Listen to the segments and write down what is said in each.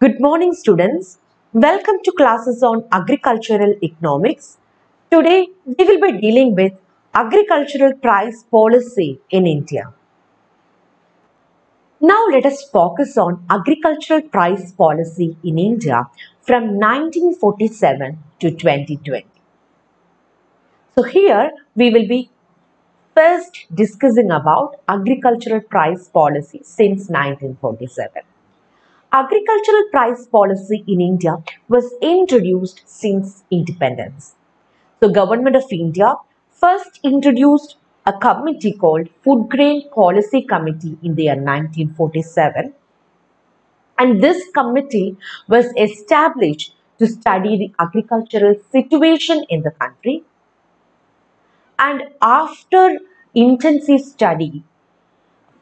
Good morning students. Welcome to classes on agricultural economics. Today we will be dealing with agricultural price policy in India. Now let us focus on agricultural price policy in India from 1947 to 2020. So here we will be first discussing about agricultural price policy since 1947. Agricultural price policy in India was introduced since independence. The government of India first introduced a committee called Food Grain Policy Committee in the year 1947 and this committee was established to study the agricultural situation in the country and after intensive study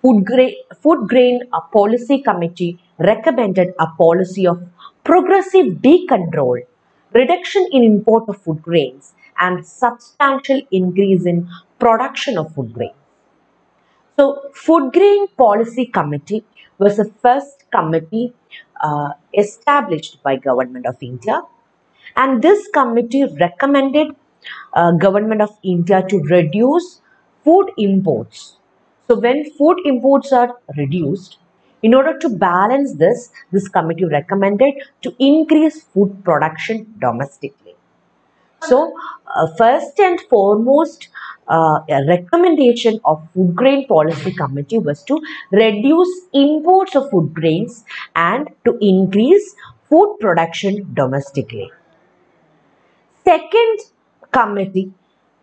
food grain, food grain policy committee recommended a policy of progressive decontrol reduction in import of food grains and substantial increase in production of food grains. So food grain policy committee was the first committee uh, established by government of india. And this committee recommended uh, government of india to reduce food imports so when food imports are reduced, in order to balance this, this committee recommended to increase food production domestically. So uh, first and foremost uh, a recommendation of food grain policy committee was to reduce imports of food grains and to increase food production domestically. Second committee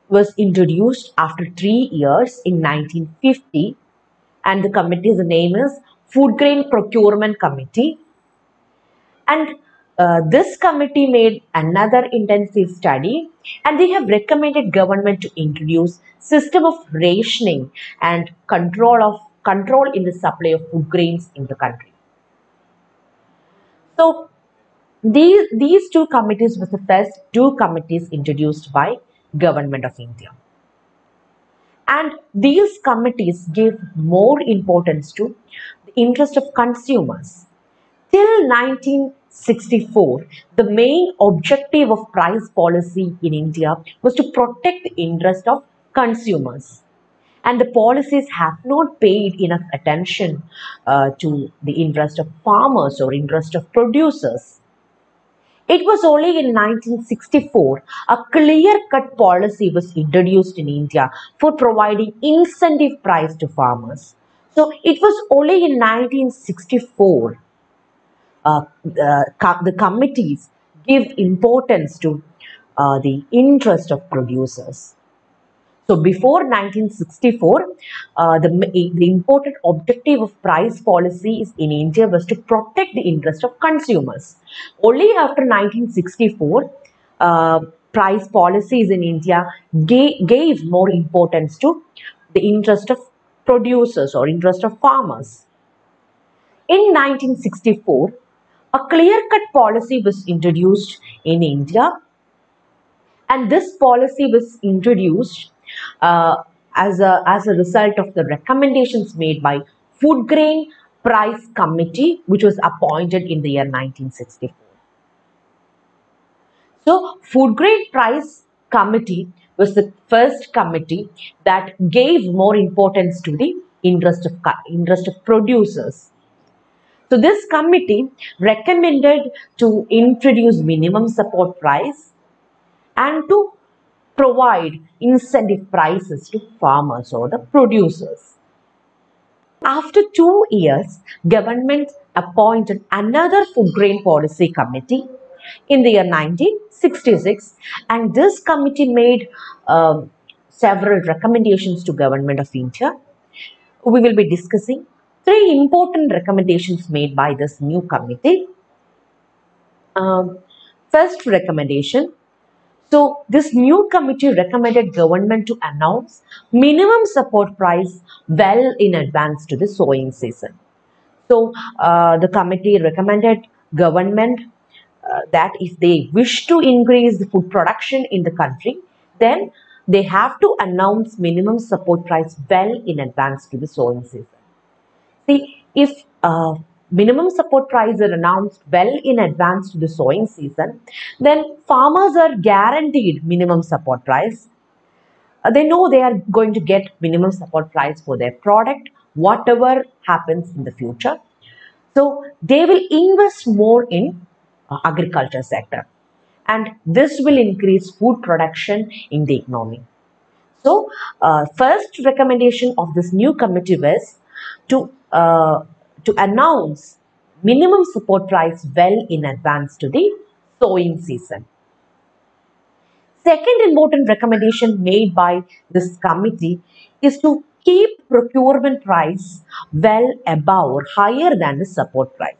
was introduced after three years in 1950 and the committee's name is Food Grain Procurement Committee and uh, this committee made another intensive study and they have recommended government to introduce system of rationing and control of control in the supply of food grains in the country. So these, these two committees were the first two committees introduced by government of India. And these committees gave more importance to the interest of consumers. Till 1964, the main objective of price policy in India was to protect the interest of consumers. And the policies have not paid enough attention uh, to the interest of farmers or interest of producers. It was only in 1964 a clear-cut policy was introduced in India for providing incentive price to farmers. So it was only in 1964 uh, the, the committees give importance to uh, the interest of producers. So before 1964, uh, the, the important objective of price policies in India was to protect the interest of consumers. Only after 1964, uh, price policies in India gave, gave more importance to the interest of producers or interest of farmers. In 1964, a clear-cut policy was introduced in India and this policy was introduced uh, as, a, as a result of the recommendations made by Food Grain Price Committee which was appointed in the year 1964. So Food Grain Price Committee was the first committee that gave more importance to the interest of, interest of producers. So this committee recommended to introduce minimum support price and to provide incentive prices to farmers or the producers. After two years, government appointed another food grain policy committee in the year 1966 and this committee made um, several recommendations to government of India. We will be discussing three important recommendations made by this new committee. Um, first recommendation, so this new committee recommended government to announce minimum support price well in advance to the sowing season. So uh, the committee recommended government uh, that if they wish to increase the food production in the country, then they have to announce minimum support price well in advance to the sowing season. See, if uh, minimum support price are announced well in advance to the sowing season, then farmers are guaranteed minimum support price. Uh, they know they are going to get minimum support price for their product, whatever happens in the future. So they will invest more in uh, agriculture sector and this will increase food production in the economy. So, uh, first recommendation of this new committee was to, uh, to announce minimum support price well in advance to the sowing season. Second important recommendation made by this committee is to keep procurement price well above or higher than the support price.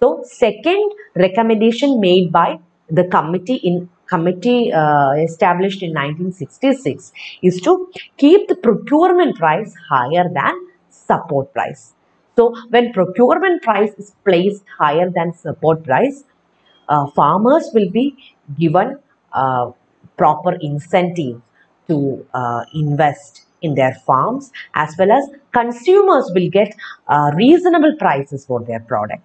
So, second recommendation made by the committee in committee uh, established in 1966 is to keep the procurement price higher than support price. So when procurement price is placed higher than support price, uh, farmers will be given uh, proper incentive to uh, invest in their farms as well as consumers will get uh, reasonable prices for their product.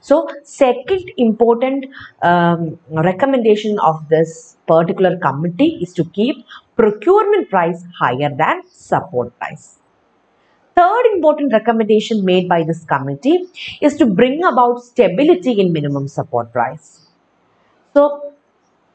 So second important um, recommendation of this particular committee is to keep procurement price higher than support price. Third important recommendation made by this committee is to bring about stability in minimum support price. So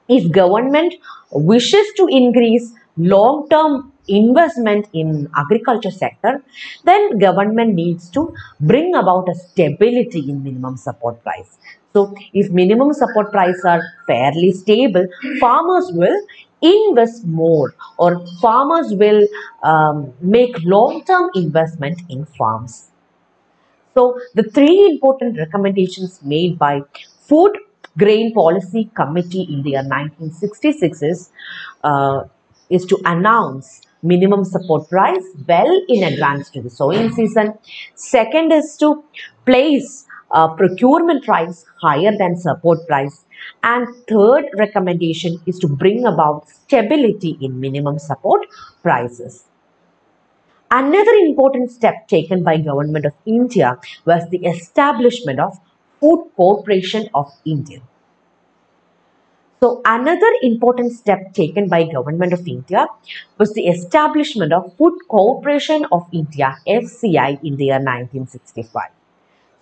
if government wishes to increase long-term investment in agriculture sector, then government needs to bring about a stability in minimum support price. So, if minimum support price are fairly stable, farmers will invest more or farmers will um, make long-term investment in farms. So, the three important recommendations made by Food Grain Policy Committee in the year 1966 is, uh, is to announce minimum support price well in advance to the sowing season. Second is to place uh, procurement price higher than support price. And third recommendation is to bring about stability in minimum support prices. Another important step taken by government of India was the establishment of Food Corporation of India. So another important step taken by Government of India was the establishment of Food Corporation of India FCI in the year 1965.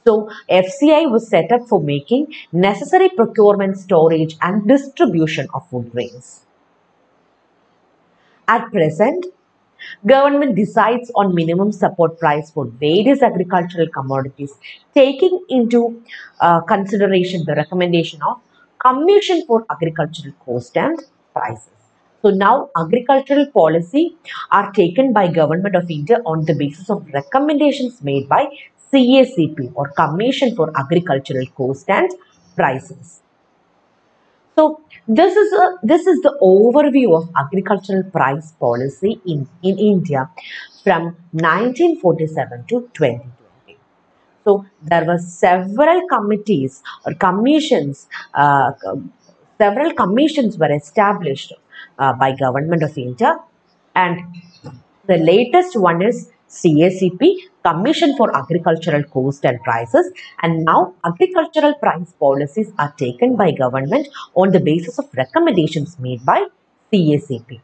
So FCI was set up for making necessary procurement, storage and distribution of food grains. At present, government decides on minimum support price for various agricultural commodities taking into uh, consideration the recommendation of Commission for Agricultural Cost and Prices. So now agricultural policy are taken by Government of India on the basis of recommendations made by CACP or Commission for Agricultural Cost and Prices. So this is a this is the overview of agricultural price policy in, in India from 1947 to 2020. So there were several committees or commissions, uh, several commissions were established uh, by Government of India and the latest one is CACP, Commission for Agricultural Cost and Prices and now agricultural price policies are taken by government on the basis of recommendations made by CACP.